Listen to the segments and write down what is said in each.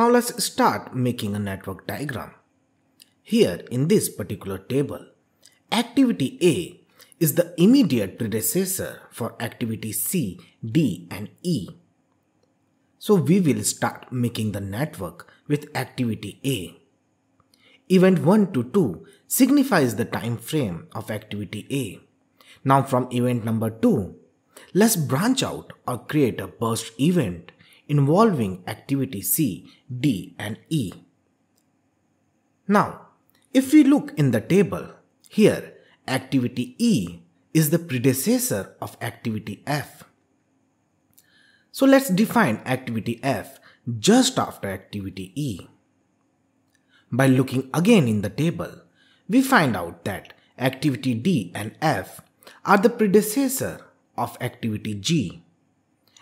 Now let's start making a network diagram. Here in this particular table, activity A is the immediate predecessor for activity C, D and E. So we will start making the network with activity A. Event 1 to 2 signifies the time frame of activity A. Now from event number 2, let's branch out or create a burst event involving activity C, D and E. Now, if we look in the table, here activity E is the predecessor of activity F. So let's define activity F just after activity E. By looking again in the table, we find out that activity D and F are the predecessor of activity G.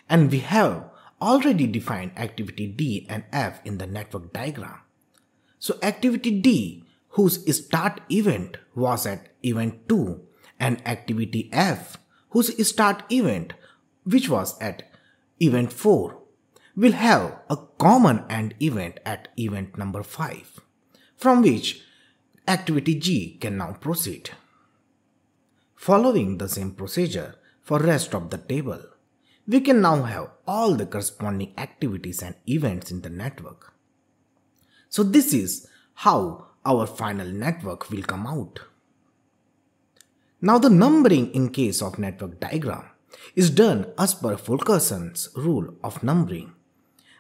And we have already defined activity D and F in the network diagram. So activity D, whose start event was at event 2, and activity F, whose start event, which was at event 4, will have a common end event at event number 5, from which activity G can now proceed. Following the same procedure for rest of the table, we can now have all the corresponding activities and events in the network. So this is how our final network will come out. Now the numbering in case of network diagram is done as per Fulkerson's rule of numbering,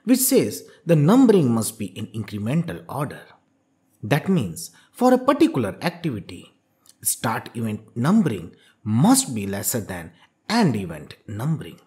which says the numbering must be in incremental order. That means for a particular activity, start event numbering must be lesser than end event numbering.